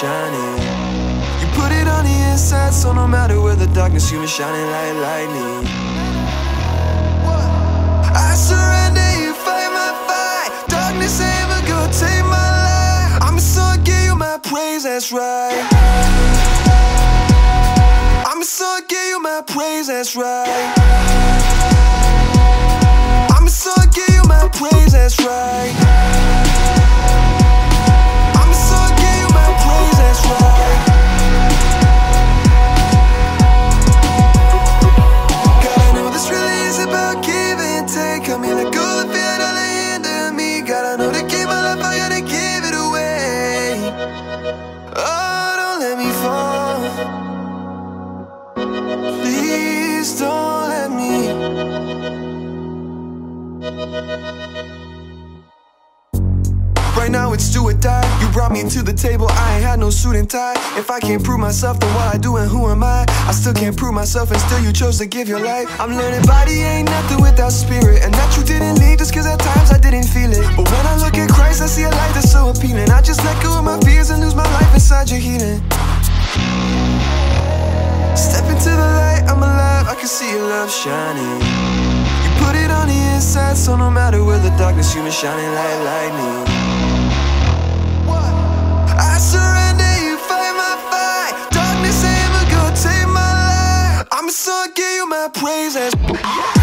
shining. You put it on the inside, so no matter where the darkness, you been shining like lightning. I surrender, you fight my fight. Darkness ain't ever gonna take my life. I'ma so give you my praise, that's right. I'ma so give you my praise, that's right. I'ma so give Please don't let me. Right now it's do or die. You brought me to the table, I ain't had no suit and tie. If I can't prove myself, then what I do and who am I? I still can't prove myself, and still you chose to give your life. I'm learning body ain't nothing without spirit, and that you didn't leave just cause at times I didn't feel it. But when I look at Christ, I see a light that's so appealing. I just let go of my fears and lose my life inside your healing. Your love shining. You put it on the inside, so no matter where the darkness, you been shining like lightning. I surrender, you fight my fight. Darkness ain't ever gonna take my life. I'ma so give you my praise. that's-